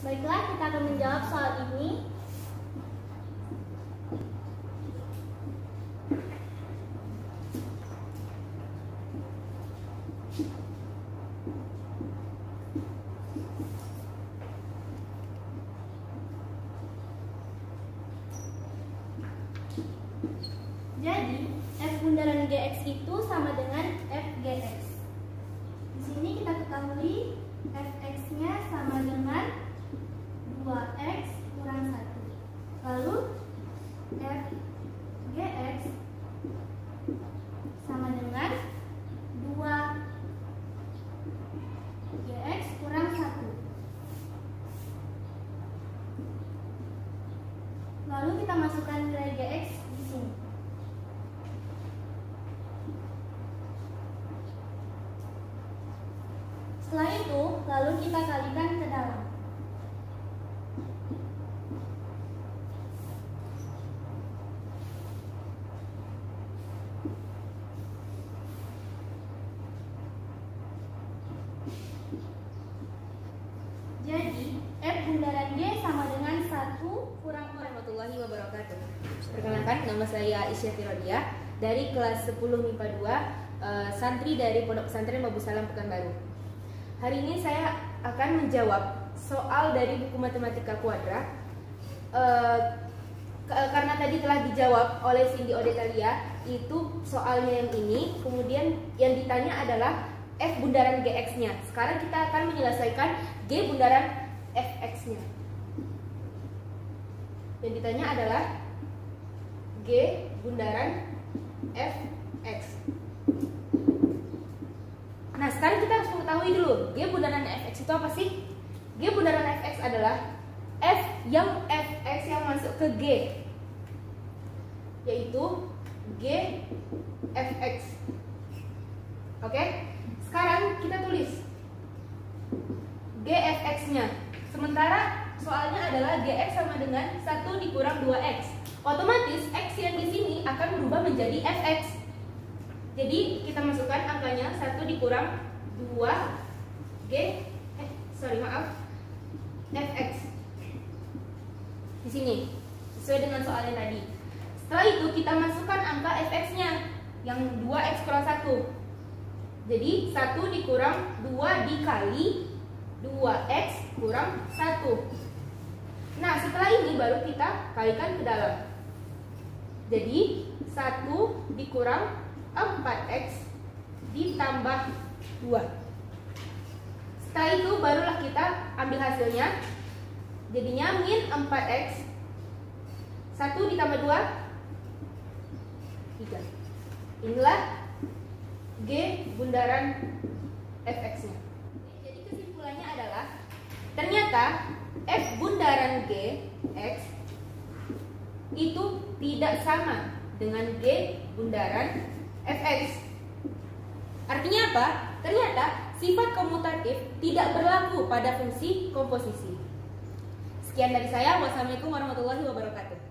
Baiklah, kita akan menjawab soal ini. Jadi, F bundaran GX itu sama dengan FGX. Di sini kita ketahui Fx-nya sama dengan 2x kurang 1. Lalu Fgx sama dengan 2gx kurang 1. Lalu kita masukkan nilai gx di sini. Setelah itu, lalu kita kalikan ke dalam. Jadi, F bundaran G sama dengan 1 kurang 4. warahmatullahi wabarakatuh. Perkenalkan, nama saya Isya Firodia dari kelas 10 MIPA 2, eh, santri dari Pondok Pesantren Mabu Salam Pekanbaru. Hari ini saya akan menjawab soal dari buku matematika kuadrat. Eh, ke- karena tadi telah dijawab oleh Cindy Odetalia, itu soalnya yang ini, kemudian yang ditanya adalah F bundaran GX-nya. Sekarang kita akan menyelesaikan G bundaran FX-nya. Yang ditanya adalah G bundaran Fx. Nah, sekarang kita harus mengetahui dulu G bundaran Fx itu apa sih? G bundaran Fx adalah F yang Fx yang masuk ke G yaitu G Fx. Oke? Sekarang kita tulis G Fx-nya. Sementara soalnya adalah Gx sama dengan 1 dikurang 2x. Otomatis x yang di sini akan berubah menjadi fx. Jadi kita masukkan angkanya 1 dikurang 2 g eh sorry maaf fx. Di sini sesuai dengan soalnya tadi. Setelah itu kita masukkan angka fx-nya yang 2x kurang 1. Jadi 1 dikurang 2 dikali 2x kurang 1. Nah, setelah ini baru kita kalikan ke dalam. Jadi, 1 dikurang 4x ditambah 2. Setelah itu barulah kita ambil hasilnya. Jadinya min 4x 1 ditambah 2 3. Inilah G bundaran fx-nya. Kesimpulannya adalah ternyata f bundaran G x itu tidak sama dengan G bundaran fx. Artinya apa? Ternyata sifat komutatif tidak berlaku pada fungsi komposisi. Sekian dari saya. Wassalamualaikum warahmatullahi wabarakatuh.